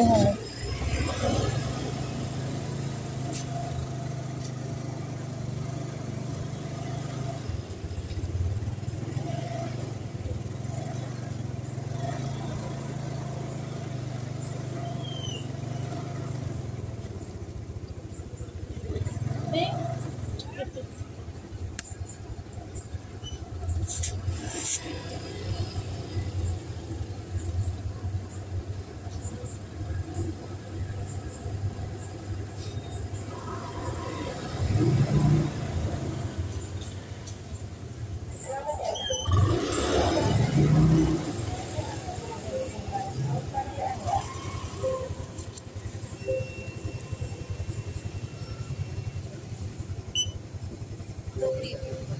Nggih ngono.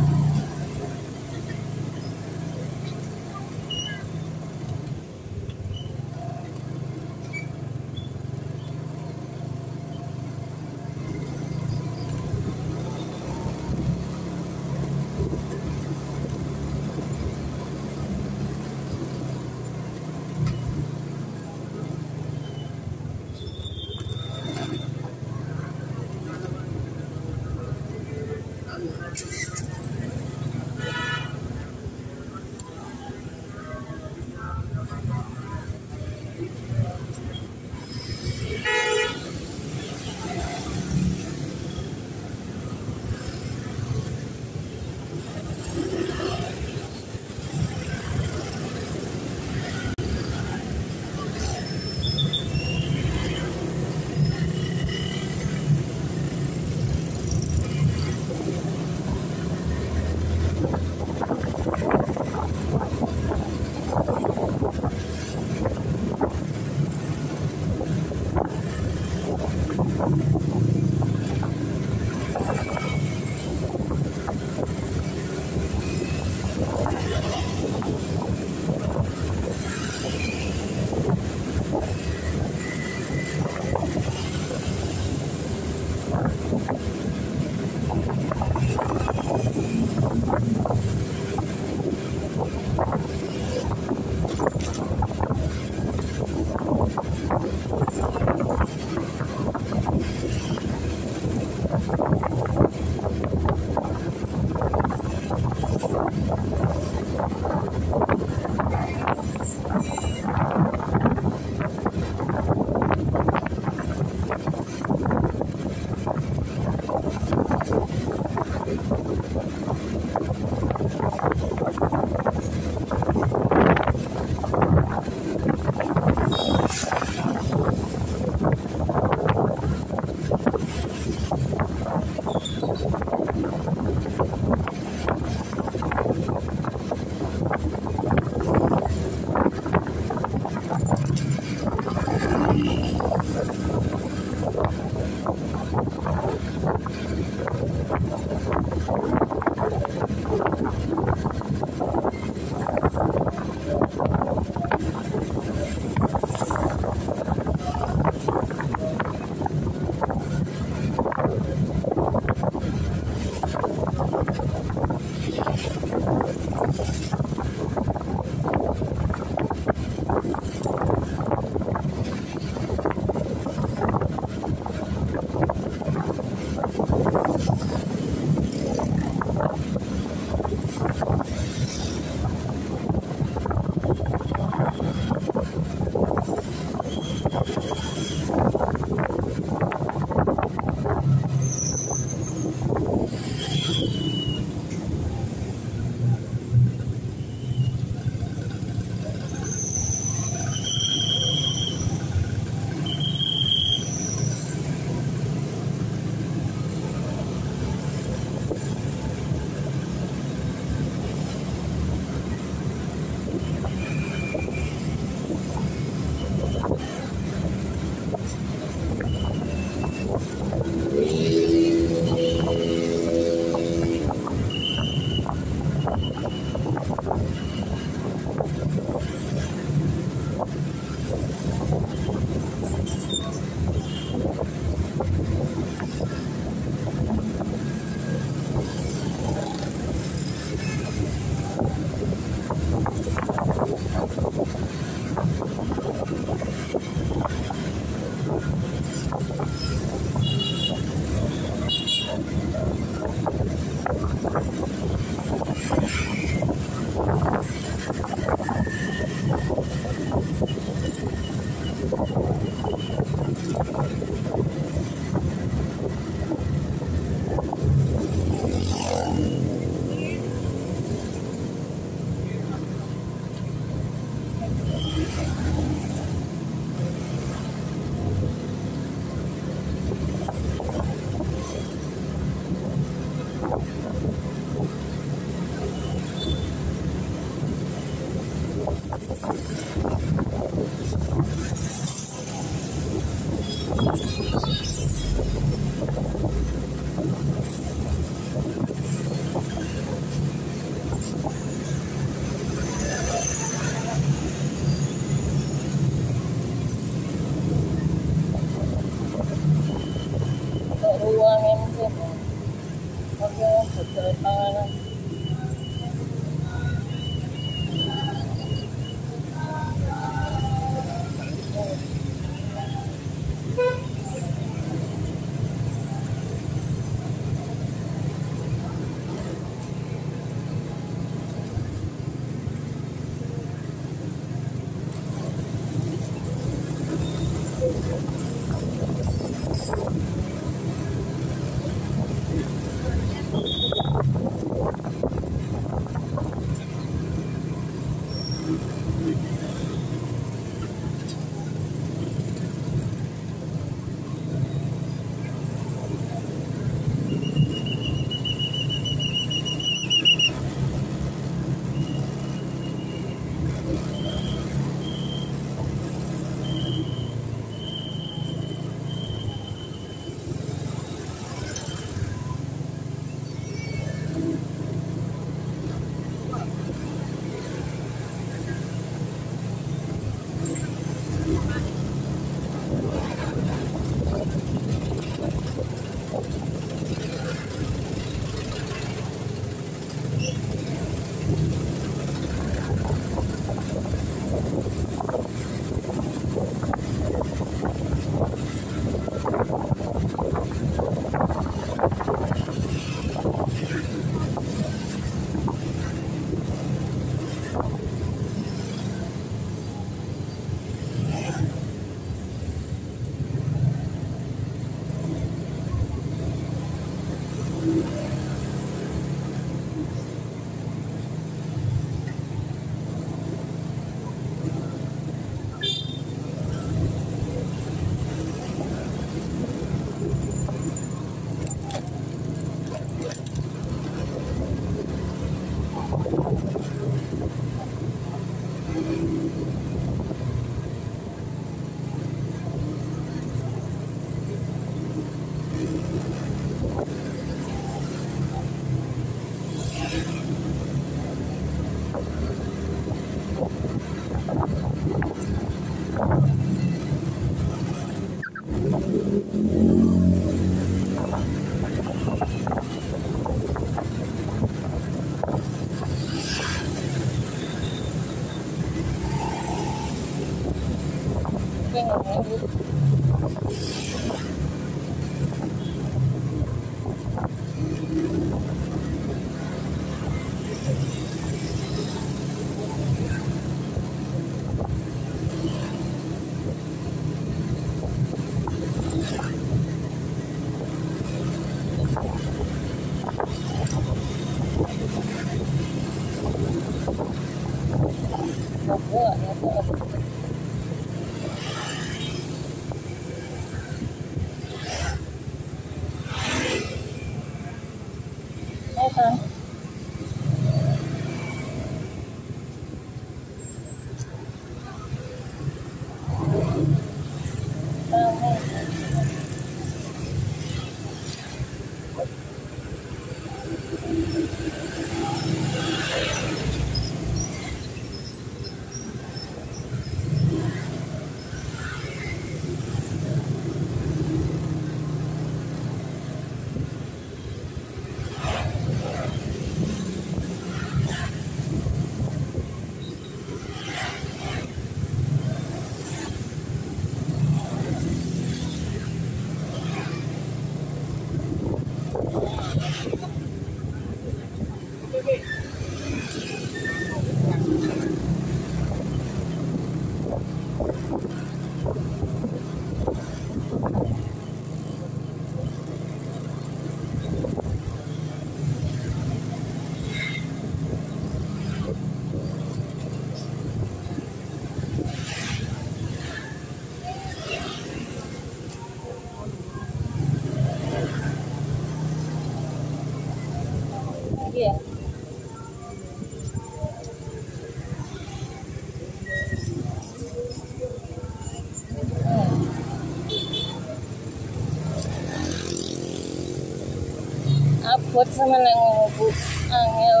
buat sama neng bu angel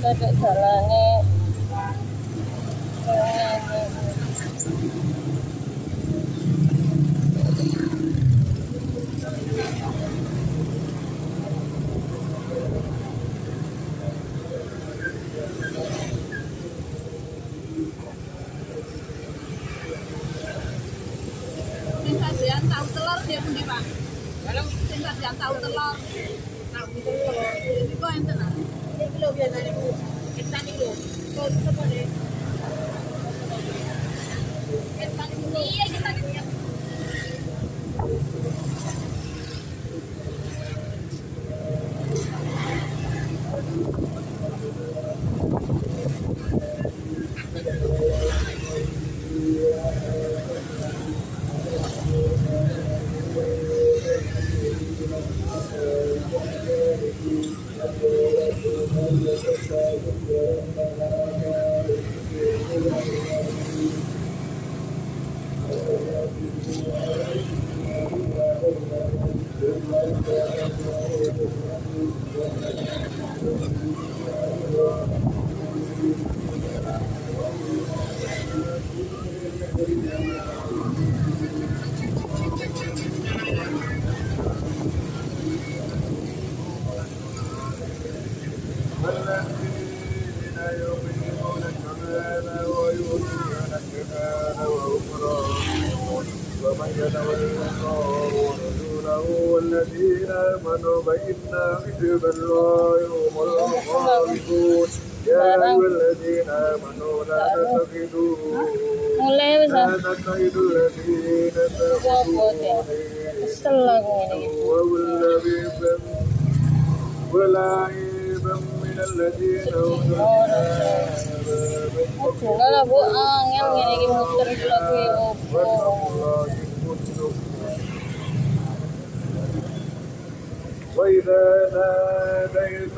dadek jalannya. ilang taon na.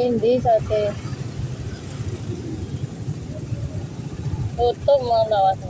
in this ate. Tutup mau lawas.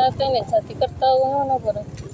No te necesitas, te he cortado uno, por pero...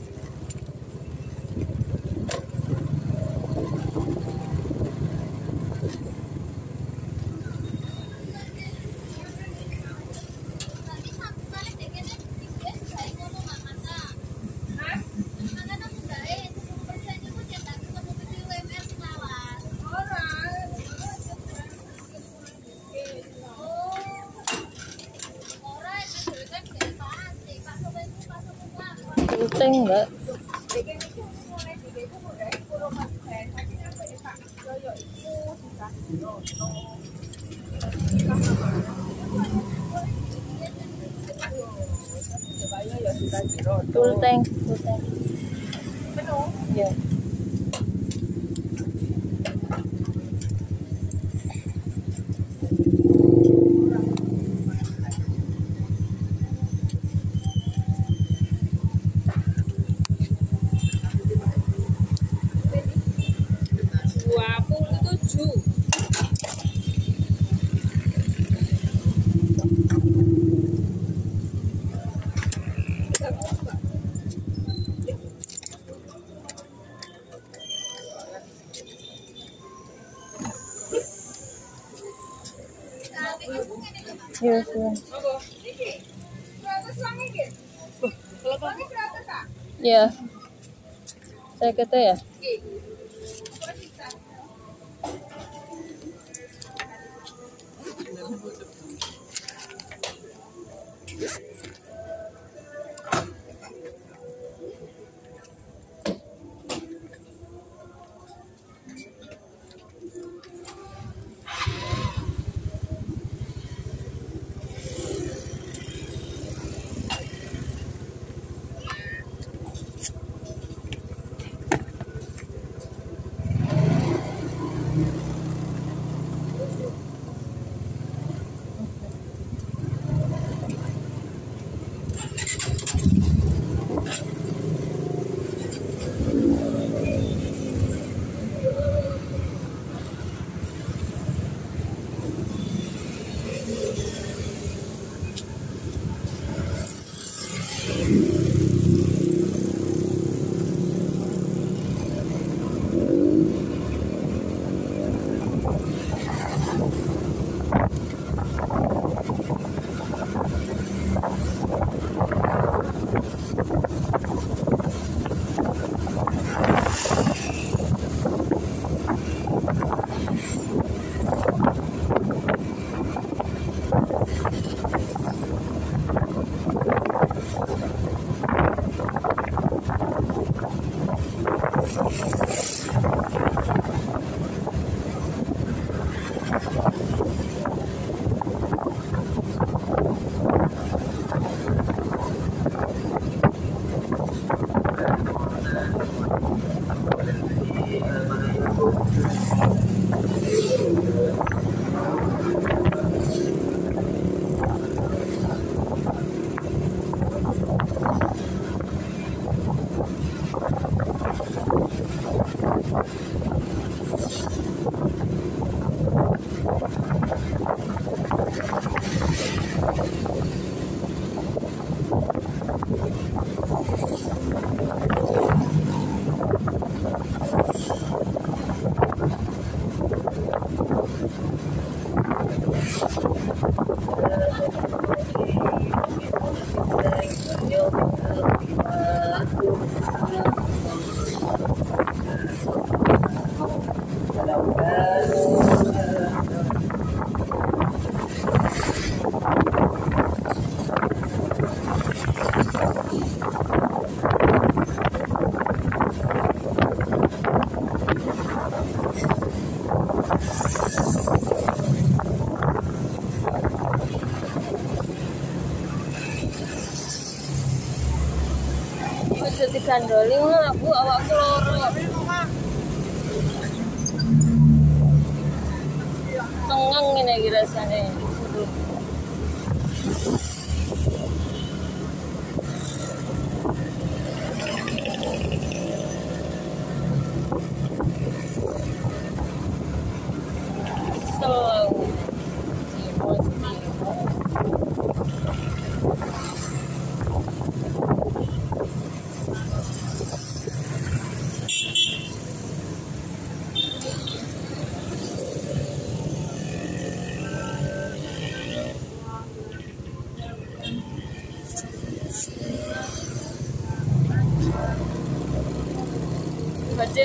Iya. Saya kata ya. Ngono lah Bu, awakku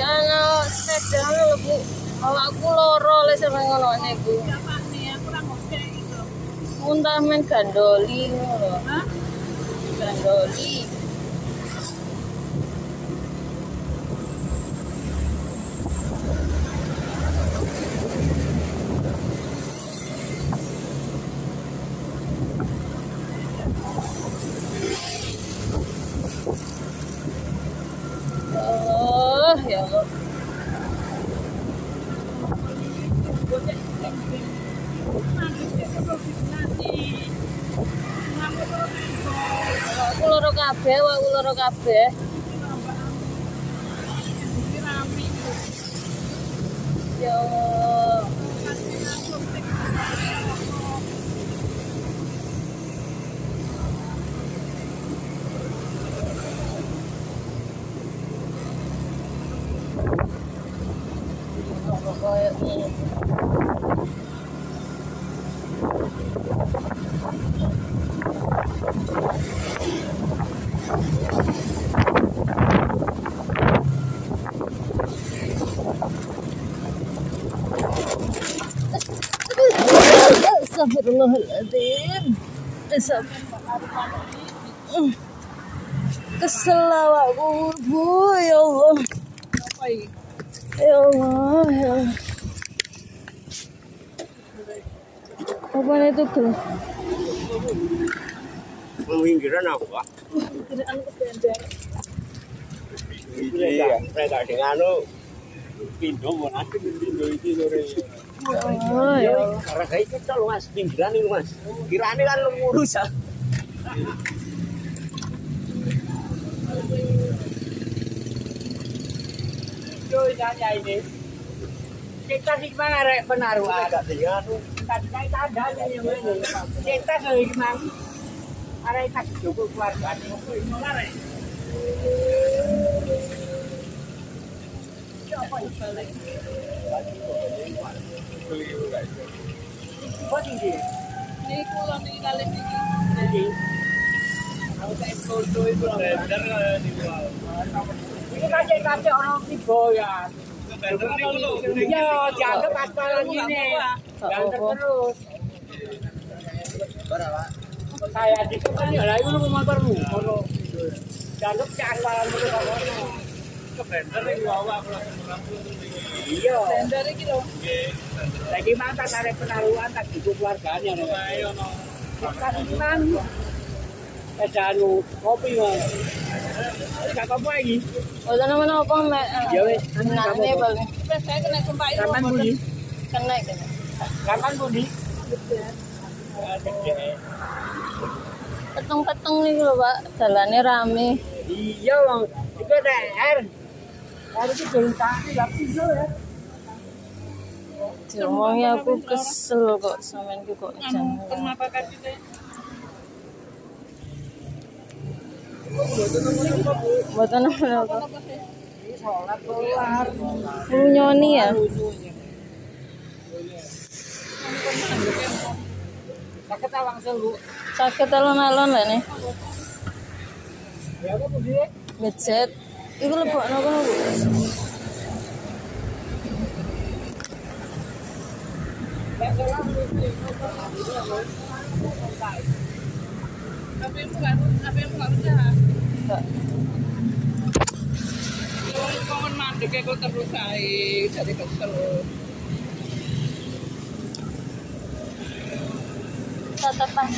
Ana sepeda lho Bu. Awakku loro le sampe ngono niku. Aku gitu. Muntah men gandoli Aku loro kabeh, aku loro kabeh. Ya Allah. Astagfirullahaladzim. Astagfirullah. Kesel awakku, Bu. Ya Allah. Ya Allah, ya Allah. Apa itu, Bro? Peminggiran apa? Iya, mereka dengan anu pindo mau nanti pindo itu sore. Ya Allah, ya Allah. Karena kayak kita lu mas, pinggiran itu mas. Kirane kan lu ngurus ya. Cuy, nanya ini. Kita sih mana rek penaruhan? Anu. Tadi kita ada yang ini. Kita sih? Ada yang kasih cukup keluarga. Ini Kok tinggi? Ini kulon ini kali ini. Tinggi. Aku kayak foto itu lah. Ini kasih kasih orang ya. Iya, dianggap aspalan ini. Dianggap terus. Saya di situ kan ya, Iya. Loh. Lagi mantan tarik penaruhan tak cukup keluarganya. Kan man. Ada anu kopi mah. Apa lagi. Oh, apa, Mek? Ya balik. Terus saya kena gempa itu. Kapan bunyi? Kena kena. Kapan bunyi? Peteng-peteng nih lho, Pak. Jalannya rame. Iya, Bang. Itu ada belum tadi, tapi iya ya. Diomongnya aku kesel kok sampean ki kok jan. Kenapa kasih teh? Mboten apa-apa. Apa sih? Sholat keluar. Lu nyoni ya? Sakit awang selu. Sakit alon-alon lah nih. Ya? Becet. Iku lebokno kono, Bu. Apa yang bukan? Apa yang bukan udah? Enggak. Kawan mandek kok terus jadi kesel. Tata pas